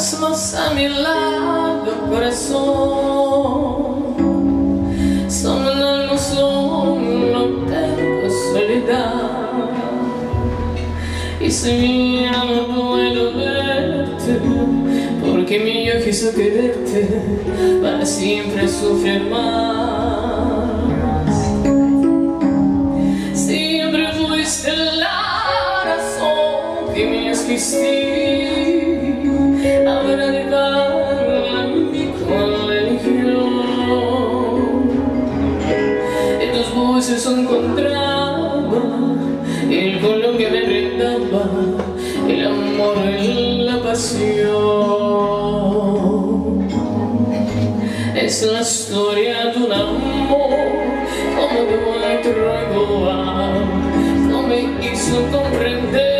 estás a mi lado, corazón. Solo en algo solo tengo soledad. Y si ya no puedo verte, porque mi yo quiso quererte para siempre sufrir más. Siempre fuiste la razón que me. Ahora voces encontraba el color que me brindaba, el amor y la pasión. Es la historia de un amor como de buen trago, no me hizo comprender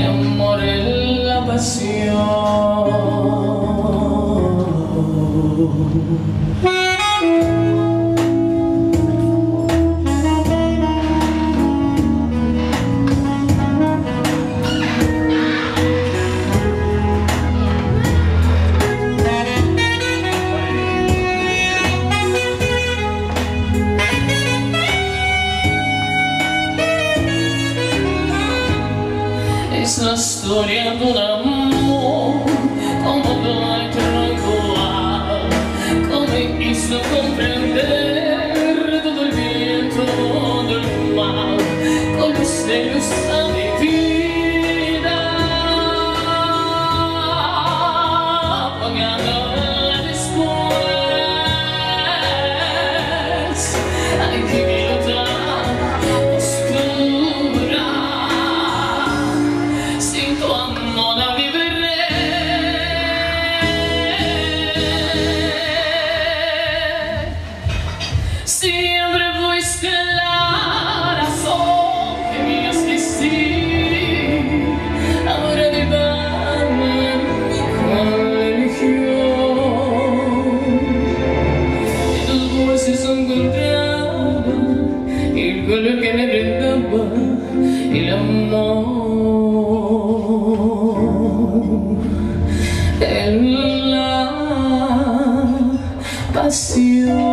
el amor y la pasión. La color que me brindaba el amor pasión.